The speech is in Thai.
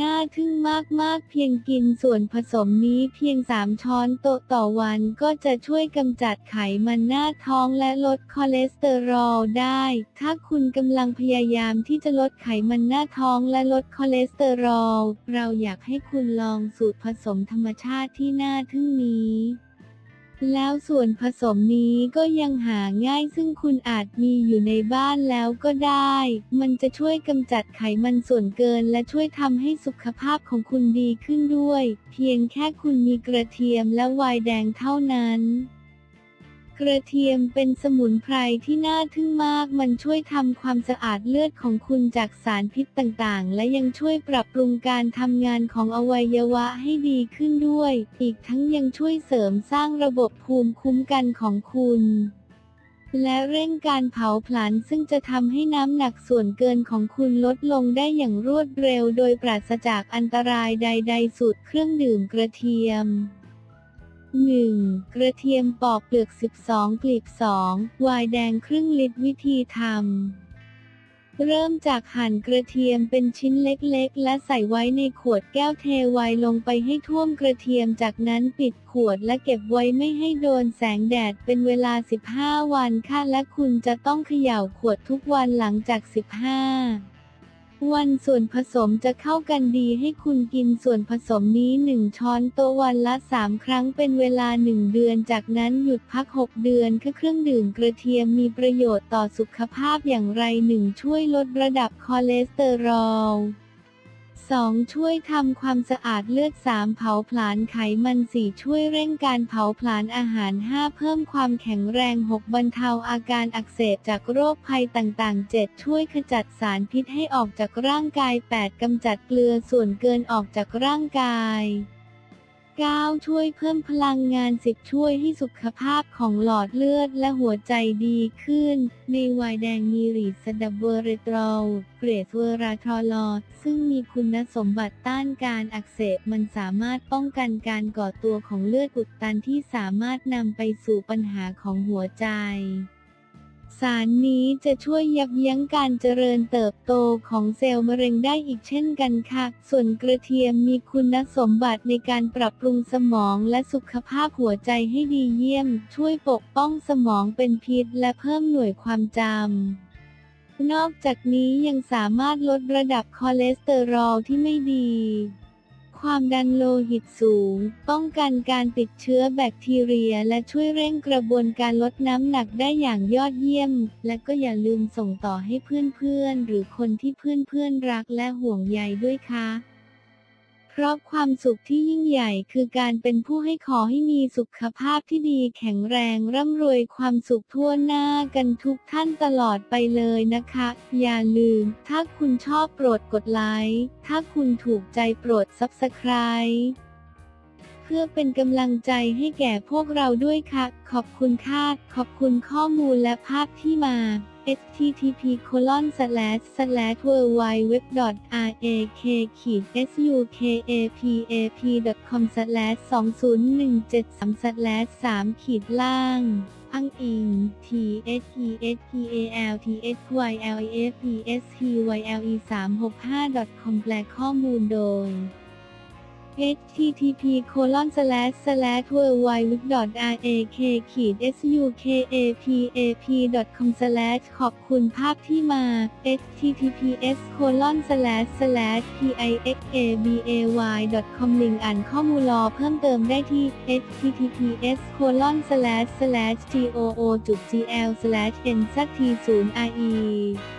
น่าทึ่งมากๆ เพียงกินส่วนผสมนี้เพียง 3 ช้อนโต๊ะต่อวันก็จะช่วยกำจัดไขมันหน้าท้องและลดคอเลสเตอรอลได้ ถ้าคุณกำลังพยายามที่จะลดไขมันหน้าท้องและลดคอเลสเตอรอล เราอยากให้คุณลองสูตรผสมธรรมชาติที่น่าทึ่งนี้ แล้วส่วนผสมนี้ก็ยังหาง่ายซึ่งคุณอาจมีอยู่ในบ้านแล้วก็ได้ มันจะช่วยกำจัดไขมันส่วนเกินและช่วยทำให้สุขภาพของคุณดีขึ้นด้วย เพียงแค่คุณมีกระเทียมและไวน์แดงเท่านั้น กระเทียมเป็นสมุนไพรที่น่าทึ่งมาก มันช่วยทำความสะอาดเลือดของคุณจากสารพิษต่างๆ และยังช่วยปรับปรุงการทำงานของอวัยวะให้ดีขึ้นด้วย อีกทั้งยังช่วยเสริมสร้างระบบภูมิคุ้มกันของคุณและเร่งการเผาผลาญซึ่งจะทำให้น้ำหนักส่วนเกินของคุณลดลงได้อย่างรวดเร็ว โดยปราศจากอันตรายใด ๆ สูตรเครื่องดื่มกระเทียม 1. กระเทียมปอกเปลือก 12 กลีบ 2 วายแดงครึ่งลิตรวิธีทำเริ่มจากหั่นกระเทียมเป็นชิ้นเล็กๆ และใส่ไว้ในขวดแก้วเทไวน์ลงไปให้ท่วมกระเทียมจากนั้นปิดขวดและเก็บไว้ไม่ให้โดนแสงแดดเป็นเวลา 15 วันค่ะและคุณจะต้องเขย่าขวดทุกวันหลังจาก 15 วันส่วนผสมจะเข้ากันดีให้คุณกินส่วนผสมนี้ 1 ช้อนโต๊ะวันละ 3 ครั้งเป็นเวลา 1 เดือน จากนั้นหยุดพัก 6 เดือนคือเครื่องดื่มกระเทียมมีประโยชน์ต่อสุขภาพอย่างไร1ช่วยลดระดับคอเลสเตอรอล 2. ช่วยทำความสะอาดเลือด 3. เผาผลาญไขมัน 4. ช่วยเร่งการเผาผลาญอาหาร 5. เพิ่มความแข็งแรง 6. บรรเทาอาการอักเสบจากโรคภัยต่างๆ 7. ช่วยขจัดสารพิษให้ออกจากร่างกาย 8. กำจัดเกลือส่วนเกินออกจากร่างกาย 9. ช่วยเพิ่มพลังงาน 10 ช่วยให้สุขภาพของหลอดเลือดและหัวใจดีขึ้น ในไวน์แดงมีรีสดับเวอร์เรตรอลเกรดเวอราทรอลอซึ่งมีคุณสมบัติต้านการอักเสบมันสามารถป้องกันการก่อตัวของเลือดอุดตันที่สามารถนำไปสู่ปัญหาของหัวใจ สารนี้จะช่วยยับยั้งการเจริญเติบโตของเซลล์มะเร็งได้อีกเช่นกันค่ะ ส่วนกระเทียมมีคุณสมบัติในการปรับปรุงสมองและสุขภาพหัวใจให้ดีเยี่ยม ช่วยปกป้องสมองเป็นพิษและเพิ่มหน่วยความจำนอกจากนี้ยังสามารถลดระดับคอเลสเตอรอลที่ไม่ดี ความดันโลหิตสูง ป้องกันการติดเชื้อแบคทีเรีย และช่วยเร่งกระบวนการลดน้ำหนักได้อย่างยอดเยี่ยม และก็อย่าลืมส่งต่อให้เพื่อนๆ หรือคนที่เพื่อนๆ รักและห่วงใยด้วยค่ะ เพราะความสุขที่ยิ่งใหญ่คือการเป็นผู้ให้ขอให้มีสุขภาพที่ดีแข็งแรงร่ำรวยความสุขทั่วหน้ากันทุกท่านตลอดไปเลยนะคะ อย่าลืม ถ้าคุณชอบโปรดกดไลค์ ถ้าคุณถูกใจโปรด Subscribe เพื่อเป็นกำลังใจให้แก่พวกเราด้วยค่ะ ขอบคุณค่ะ ขอบคุณข้อมูลและภาพที่มา http colon slash slash w w w r a k sukapap com slash 20173 slash 3ขีดล่างอ้างอิง t h e s p a l t h y l a f p s t y l e 365 com แปลข้อมูลโดย http w w w r a k s u k a p a p c o m ขอบคุณภาพที่มา https pixabay.com ลิงก์อ่านข้อมูลรอเพิ่มเติมได้ที่ https goo.gl/nzt0re